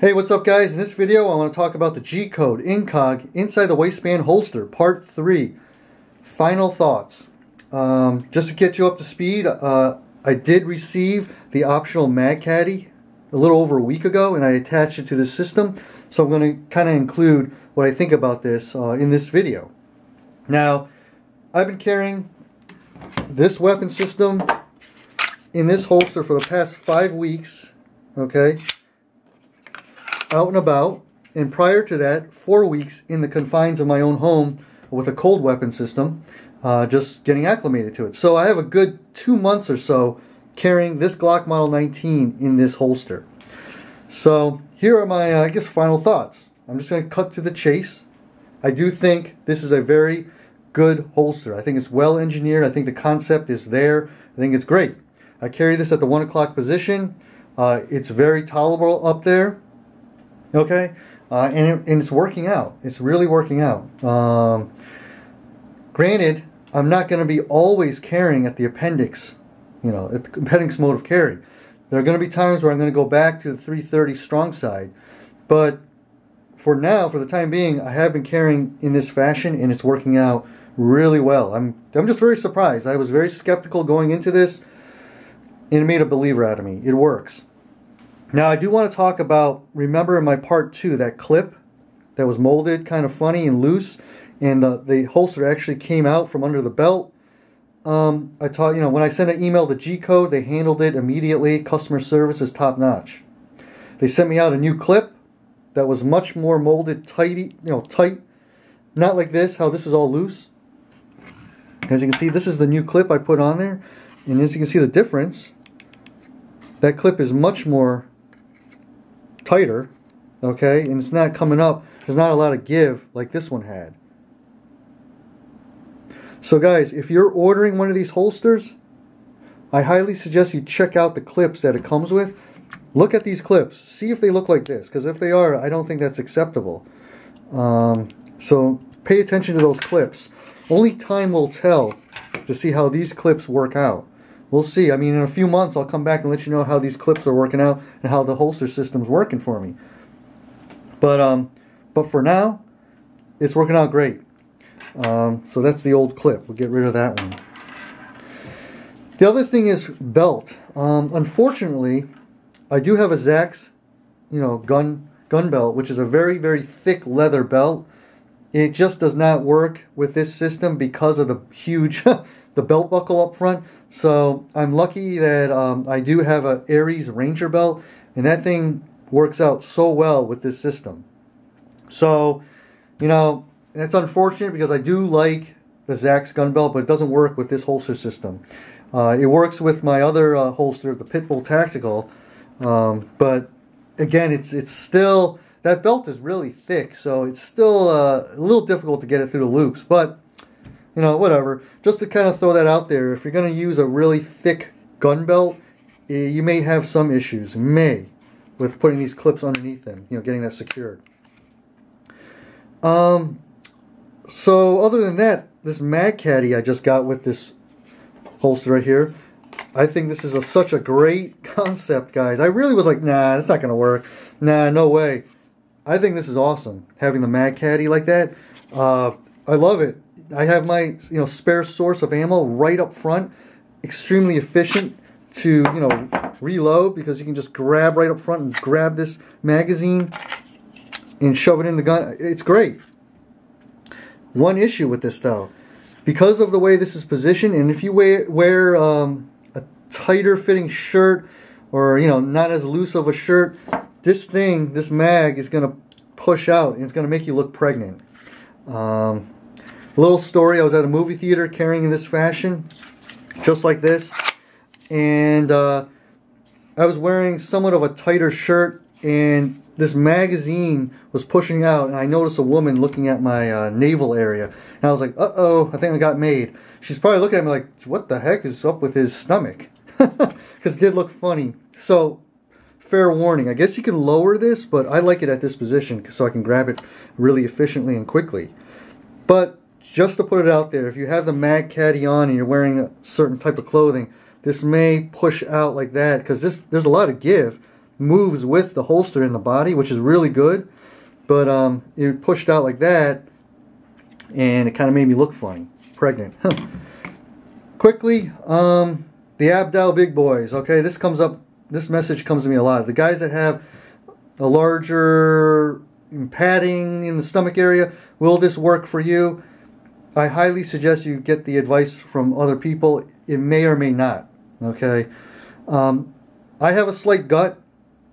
Hey, what's up guys? In this video I want to talk about the G-Code Incog Inside the Waistband Holster Part 3. Final thoughts. Um, just to get you up to speed, uh, I did receive the optional mag caddy a little over a week ago and I attached it to the system. So I'm going to kind of include what I think about this uh, in this video. Now, I've been carrying this weapon system in this holster for the past five weeks, okay? Out and about, and prior to that, four weeks in the confines of my own home with a cold weapon system, uh, just getting acclimated to it. So I have a good two months or so carrying this Glock Model 19 in this holster. So here are my, uh, I guess, final thoughts. I'm just going to cut to the chase. I do think this is a very good holster. I think it's well engineered. I think the concept is there. I think it's great. I carry this at the 1 o'clock position. Uh, it's very tolerable up there. Okay, uh, and, it, and, it's working out. It's really working out. Um, granted, I'm not going to be always carrying at the appendix, you know, at the appendix mode of carry. There are going to be times where I'm going to go back to the 330 strong side, but for now, for the time being, I have been carrying in this fashion, and it's working out really well. I'm I'm just very surprised. I was very skeptical going into this, and it made a believer out of me. It works. Now I do want to talk about, remember in my part two, that clip that was molded kind of funny and loose and the, the holster actually came out from under the belt. Um, I taught, you know, when I sent an email to G-Code, they handled it immediately. Customer service is top notch. They sent me out a new clip that was much more molded, tighty, you know, tight. Not like this, how this is all loose. As you can see, this is the new clip I put on there. And as you can see the difference, that clip is much more tighter, okay, and it's not coming up. There's not a lot of give like this one had. So guys, if you're ordering one of these holsters, I highly suggest you check out the clips that it comes with. Look at these clips. See if they look like this, because if they are, I don't think that's acceptable. Um, so pay attention to those clips. Only time will tell to see how these clips work out we'll see. I mean, in a few months, I'll come back and let you know how these clips are working out and how the holster system's working for me. But um, but for now, it's working out great. Um, so that's the old clip. We'll get rid of that one. The other thing is belt. Um, unfortunately, I do have a Zax, you know, gun gun belt, which is a very very thick leather belt. It just does not work with this system because of the huge the belt buckle up front. So I'm lucky that um, I do have a Ares Ranger belt, and that thing works out so well with this system. So, you know, that's unfortunate because I do like the Zax gun belt, but it doesn't work with this holster system. Uh, it works with my other uh, holster, the Pitbull Tactical, um, but again, it's it's still that belt is really thick, so it's still uh, a little difficult to get it through the loops. But you know, whatever. Just to kind of throw that out there, if you're going to use a really thick gun belt, eh, you may have some issues, may, with putting these clips underneath them, you know, getting that secured. Um, so other than that, this mag caddy I just got with this holster right here, I think this is a, such a great concept, guys. I really was like, nah, it's not going to work. Nah, no way. I think this is awesome, having the mag caddy like that. Uh, I love it. I have my you know spare source of ammo right up front, extremely efficient to you know reload because you can just grab right up front and grab this magazine and shove it in the gun. It's great. One issue with this though, because of the way this is positioned, and if you wear, wear um, a tighter fitting shirt or you know not as loose of a shirt, this thing, this mag is going to push out and it's going to make you look pregnant. Um, Little story, I was at a movie theater carrying in this fashion, just like this. And uh, I was wearing somewhat of a tighter shirt and this magazine was pushing out and I noticed a woman looking at my uh, navel area. And I was like, uh-oh, I think I got made. She's probably looking at me like, what the heck is up with his stomach? Because it did look funny. So, fair warning. I guess you can lower this, but I like it at this position so I can grab it really efficiently and quickly. But just to put it out there, if you have the mag caddy on and you're wearing a certain type of clothing, this may push out like that because this there's a lot of give, moves with the holster in the body, which is really good. But um, it pushed out like that, and it kind of made me look funny, pregnant. Quickly, um, the Abdal big boys. Okay, this comes up. This message comes to me a lot. The guys that have a larger padding in the stomach area, will this work for you? I highly suggest you get the advice from other people. It may or may not. Okay, um, I have a slight gut.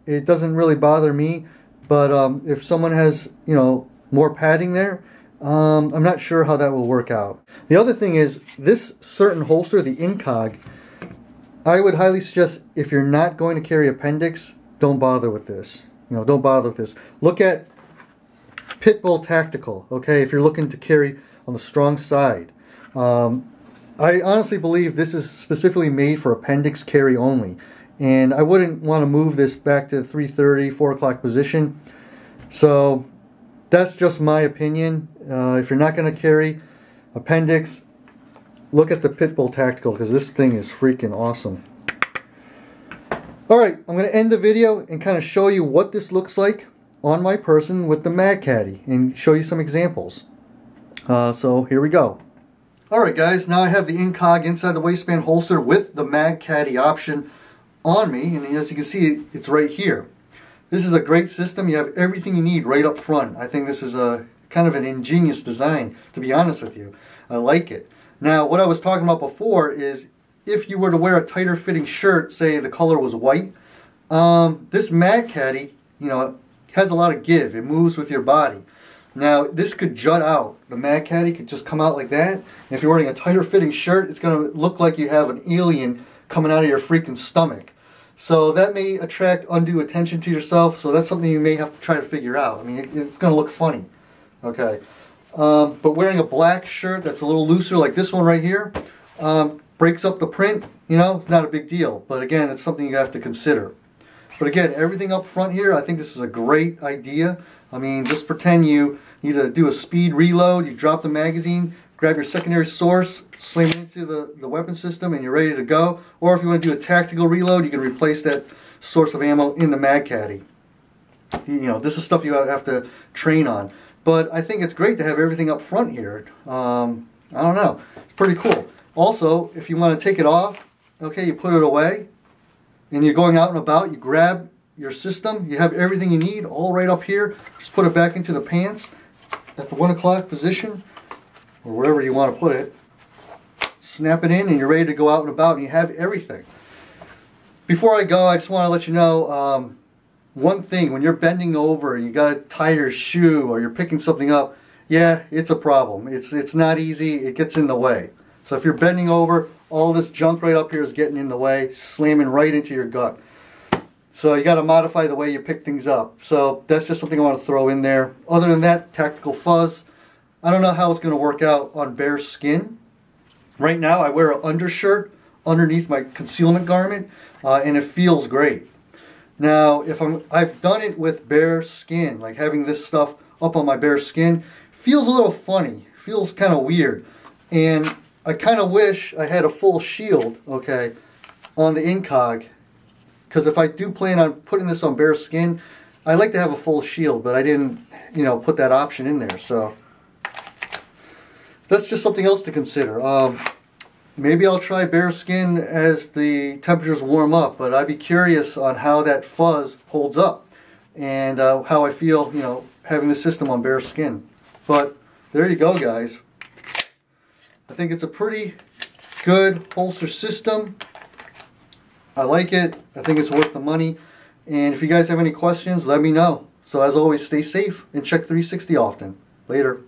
It doesn't really bother me, but um, if someone has you know more padding there, um, I'm not sure how that will work out. The other thing is this certain holster, the Incog. I would highly suggest if you're not going to carry appendix, don't bother with this. You know, don't bother with this. Look at Pitbull Tactical. Okay, if you're looking to carry on the strong side. Um, I honestly believe this is specifically made for appendix carry only. And I wouldn't want to move this back to 3.30, 4 o'clock position. So that's just my opinion. Uh, if you're not going to carry appendix, look at the Pitbull Tactical because this thing is freaking awesome. Alright, I'm going to end the video and kind of show you what this looks like on my person with the Mag Caddy and show you some examples. Uh, so here we go. Alright guys, now I have the Incog inside the waistband holster with the Mag Caddy option on me and as you can see it's right here. This is a great system. You have everything you need right up front. I think this is a kind of an ingenious design to be honest with you. I like it. Now what I was talking about before is if you were to wear a tighter fitting shirt, say the color was white, um, this Mag Caddy, you know, has a lot of give. It moves with your body. Now, this could jut out. The Mag Caddy could just come out like that. And if you're wearing a tighter fitting shirt, it's going to look like you have an alien coming out of your freaking stomach. So that may attract undue attention to yourself. So that's something you may have to try to figure out. I mean, it, it's going to look funny. Okay. Um, but wearing a black shirt that's a little looser, like this one right here, um, breaks up the print, you know, it's not a big deal. But again, it's something you have to consider. But again, everything up front here, I think this is a great idea. I mean, just pretend you need to do a speed reload, you drop the magazine, grab your secondary source, slam it into the, the weapon system, and you're ready to go. Or if you want to do a tactical reload, you can replace that source of ammo in the mag caddy. You know, this is stuff you have to train on. But I think it's great to have everything up front here. Um, I don't know. It's pretty cool. Also, if you want to take it off, okay, you put it away, and you're going out and about, you grab your system, you have everything you need all right up here. Just put it back into the pants at the one o'clock position or wherever you want to put it. Snap it in and you're ready to go out and about and you have everything. Before I go, I just want to let you know um, one thing. When you're bending over and you got to tie your shoe or you're picking something up, yeah, it's a problem. It's, it's not easy. It gets in the way. So if you're bending over, all this junk right up here is getting in the way, slamming right into your gut. So you got to modify the way you pick things up. So that's just something I want to throw in there. Other than that, tactical fuzz. I don't know how it's going to work out on bare skin. Right now I wear an undershirt underneath my concealment garment uh, and it feels great. Now if I'm, I've done it with bare skin, like having this stuff up on my bare skin, feels a little funny, feels kind of weird. And I kind of wish I had a full shield, okay, on the Incog. Because if I do plan on putting this on bare skin, I like to have a full shield, but I didn't, you know, put that option in there. So that's just something else to consider. Um, maybe I'll try bare skin as the temperatures warm up, but I'd be curious on how that fuzz holds up and uh, how I feel, you know, having the system on bare skin. But there you go, guys. I think it's a pretty good holster system. I like it. I think it's worth the money. And if you guys have any questions, let me know. So as always, stay safe and check 360 often. Later.